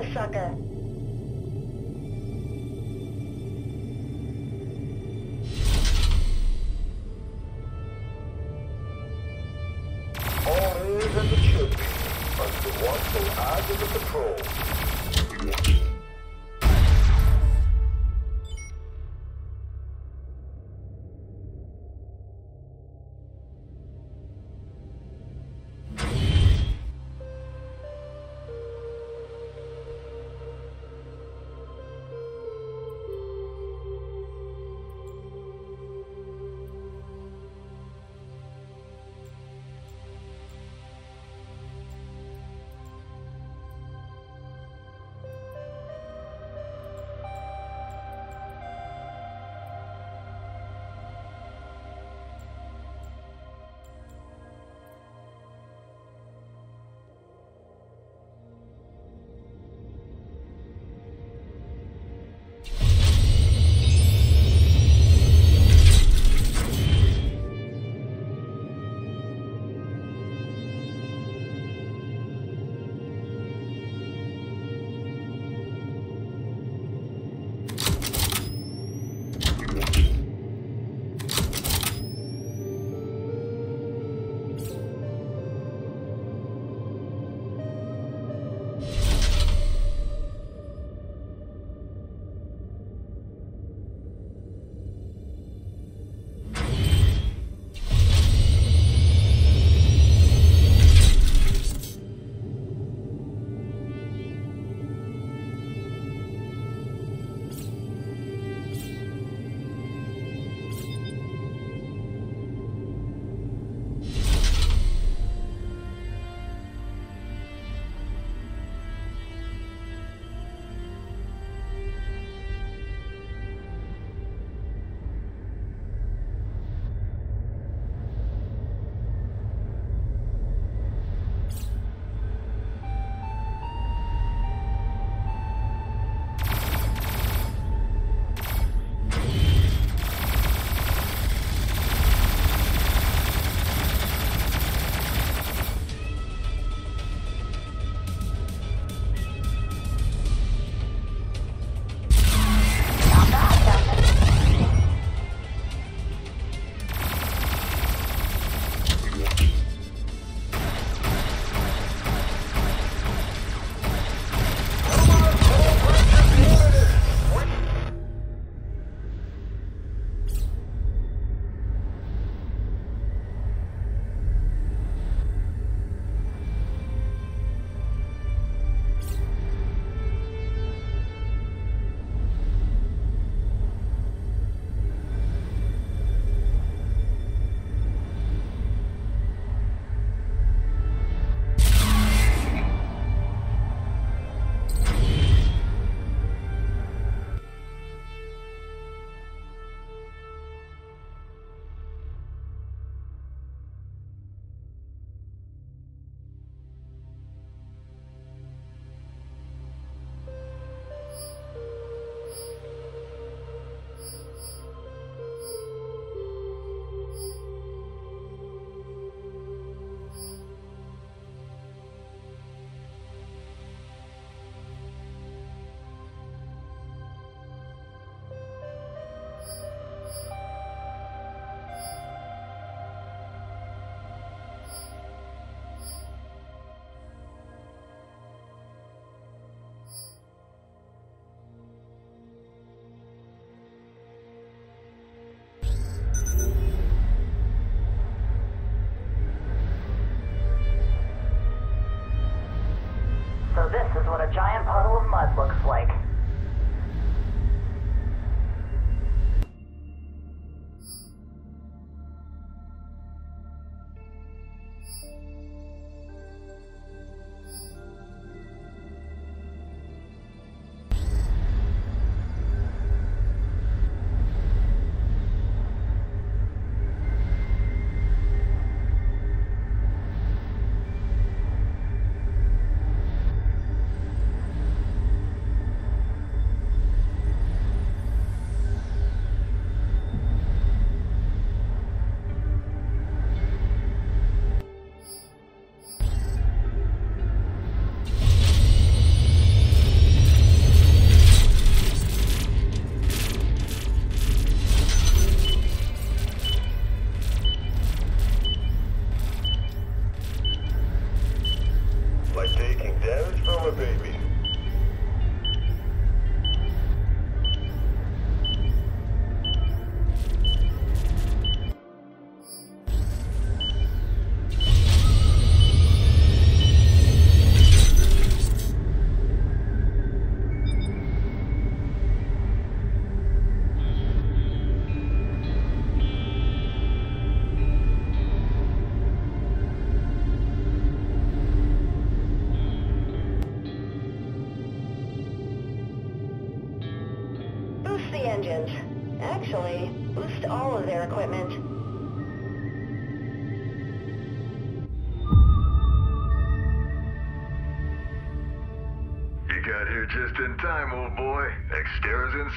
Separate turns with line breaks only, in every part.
this sucker.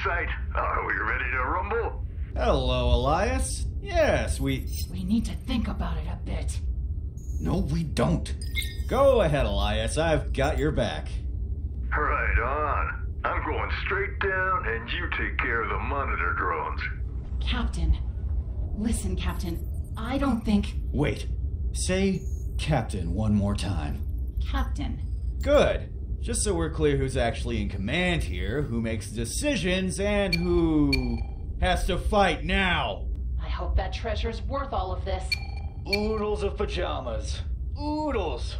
Sight. Are we ready to rumble?
Hello, Elias. Yes, we.
We need to think about it a bit.
No, we don't. Go ahead, Elias. I've got your back.
Right on. I'm going straight down, and you take care of the monitor drones.
Captain. Listen, Captain. I don't think.
Wait. Say Captain one more time.
Captain.
Good. Just so we're clear who's actually in command here, who makes decisions, and who has to fight now.
I hope that treasure's worth all of this.
Oodles of pajamas. Oodles.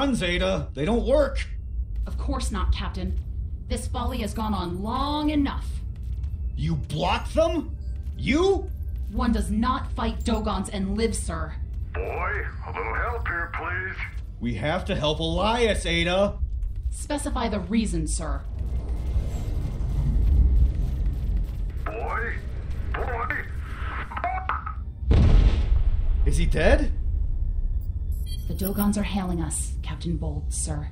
The
guns, Ada, they don't work.
Of course not, Captain. This folly has gone on long enough.
You blocked them? You?
One does not fight Dogons and live, sir.
Boy, a little help here, please.
We have to help Elias, Ada.
Specify the reason, sir.
Boy, boy.
Is he dead?
The Dogons are hailing us, Captain Bold, sir.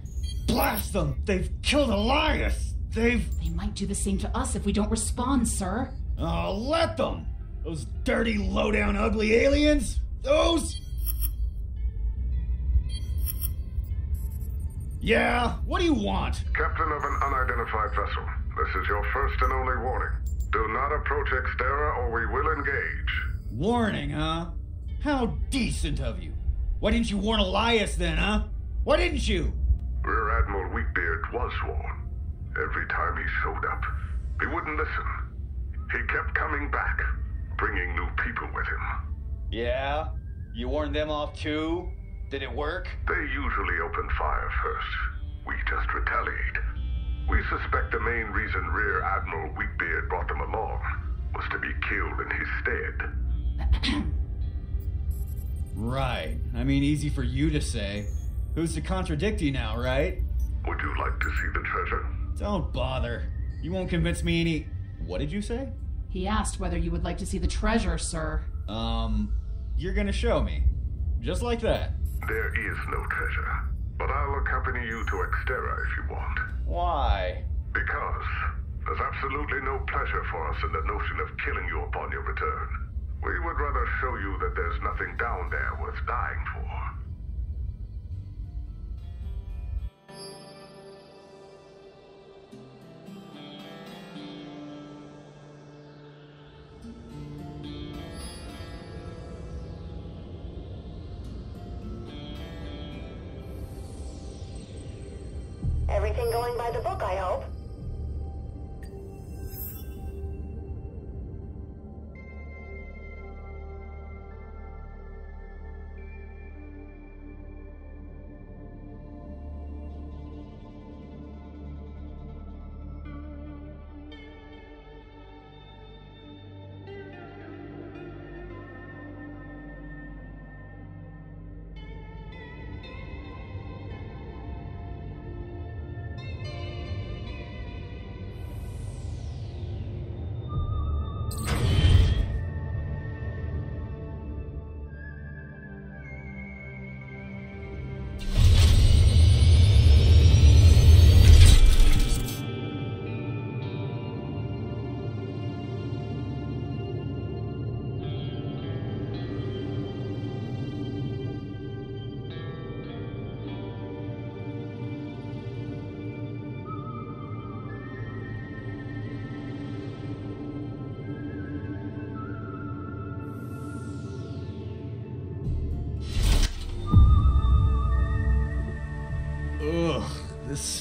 Blast them! They've killed Elias! They've.
They might do the same to us if we don't respond, sir.
Oh, let them! Those dirty, low down, ugly aliens! Those. Yeah, what do you want?
Captain of an unidentified vessel, this is your first and only warning. Do not approach Exterra or we will engage.
Warning, huh? How decent of you. Why didn't you warn Elias then, huh? Why didn't you?
Rear Admiral Weakbeard was warned. Every time he showed up, he wouldn't listen. He kept coming back, bringing new people with him.
Yeah? You warned them off too? Did it work?
They usually open fire first. We just retaliate. We suspect the main reason Rear Admiral Weakbeard brought them along was to be killed in his stead.
Right. I mean, easy for you to say. Who's to contradict you now, right?
Would you like to see the treasure?
Don't bother. You won't convince me any. What did you say?
He asked whether you would like to see the treasure, sir.
Um, you're gonna show me. Just like that.
There is no treasure, but I'll accompany you to Exterra if you want.
Why?
Because there's absolutely no pleasure for us in the notion of killing you upon your return. We would rather show you that there's nothing down there worth dying for.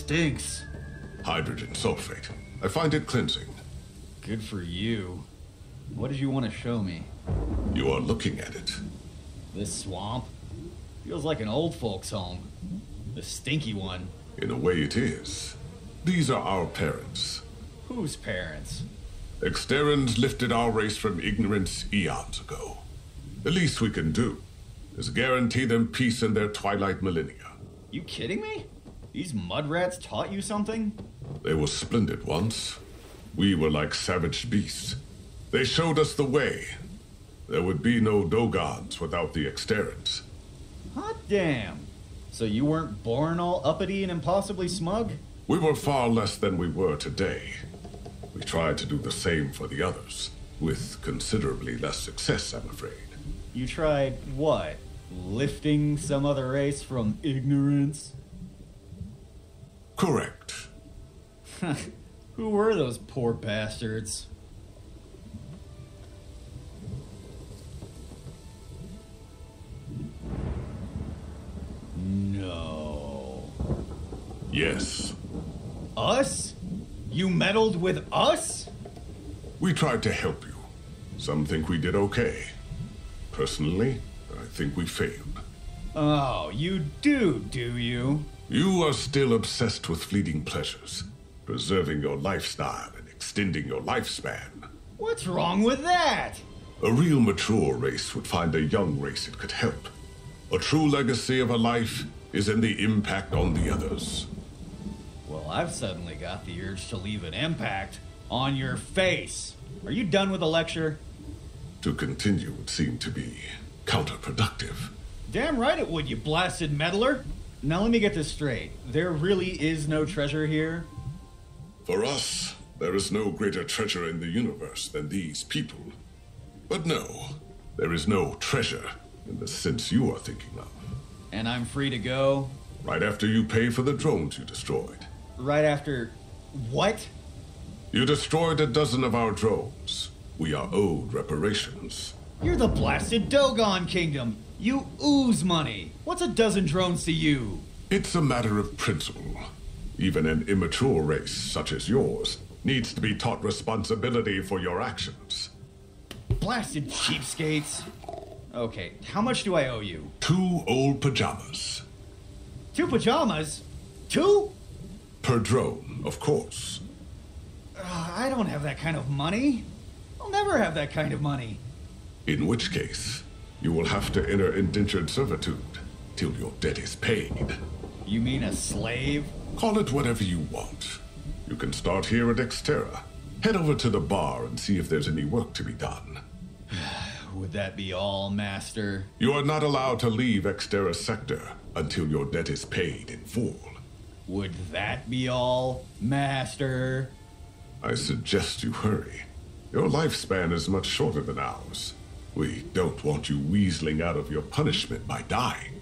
Stinks.
Hydrogen sulfate. I find it cleansing.
Good for you. What did you want to show me?
You are looking at it.
This swamp? Feels like an old folks' home. The stinky one.
In a way, it is. These are our parents.
Whose parents?
Exterans lifted our race from ignorance eons ago. The least we can do is guarantee them peace in their twilight millennia.
You kidding me? These mud rats taught you something?
They were splendid once. We were like savage beasts. They showed us the way. There would be no Dogons without the Exterans.
Hot damn. So you weren't born all uppity and impossibly smug?
We were far less than we were today. We tried to do the same for the others, with considerably less success, I'm afraid.
You tried what? Lifting some other race from ignorance?
Correct.
Who were those poor bastards? No.
Yes.
Us? You meddled with us?
We tried to help you. Some think we did okay. Personally, I think we failed.
Oh, you do, do you?
You are still obsessed with fleeting pleasures, preserving your lifestyle and extending your lifespan.
What's wrong with that?
A real mature race would find a young race it could help. A true legacy of a life is in the impact on the others.
Well, I've suddenly got the urge to leave an impact on your face. Are you done with the lecture?
To continue would seem to be counterproductive.
Damn right it would, you blasted meddler. Now let me get this straight. There really is no treasure here?
For us, there is no greater treasure in the universe than these people. But no, there is no treasure in the sense you are thinking of.
And I'm free to go
Right after you pay for the drones you destroyed.
right after. What?
You destroyed a dozen of our drones. We are owed reparations.
You're the blasted Dogon Kingdom. You ooze money. What's a dozen drones to you?
It's a matter of principle. Even an immature race such as yours needs to be taught responsibility for your actions.
Blasted cheapskates. Okay, how much do I owe you?
Two old pajamas.
Two pajamas? Two?
Per drone, of course.
Uh, I don't have that kind of money. I'll never have that kind of money.
In which case, you will have to enter indentured servitude till your debt is paid.
You mean a slave?
Call it whatever you want. You can start here at Exterra. Head over to the bar and see if there's any work to be done.
Would that be all, Master?
You are not allowed to leave Exterra Sector until your debt is paid in full.
Would that be all, Master?
I suggest you hurry. Your lifespan is much shorter than ours. We don't want you weaseling out of your punishment by dying.